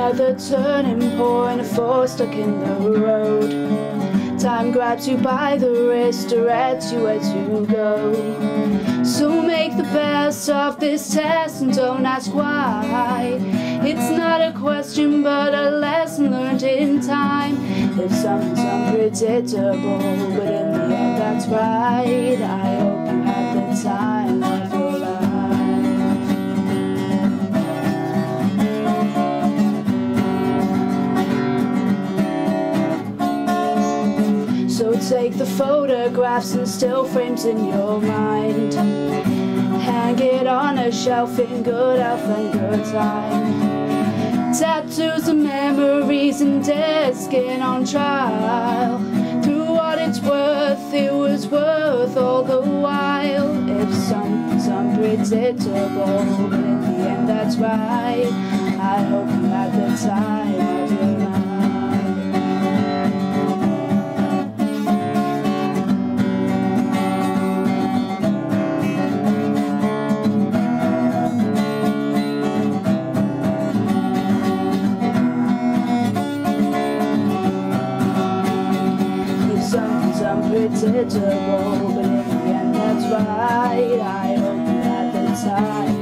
are the turning point, a force stuck in the road. Time grabs you by the wrist, directs you as you go. So make the best of this test and don't ask why. It's not a question but a lesson learned in time. If something's unpredictable, but in the end that's right. I take the photographs and still frames in your mind. Hang it on a shelf in good health and good time. Tattoos and memories and dead skin on trial. Through what it's worth, it was worth all the while. If something's unpredictable, in the end that's right. I hope you had the time something's unpredictable, but in the end that's right. I hope you had the time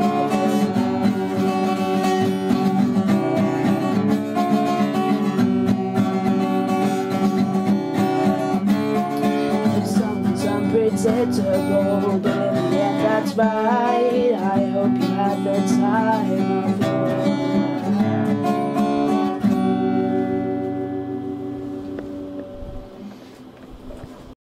unpredictable, but in the end that's right. I hope you had the time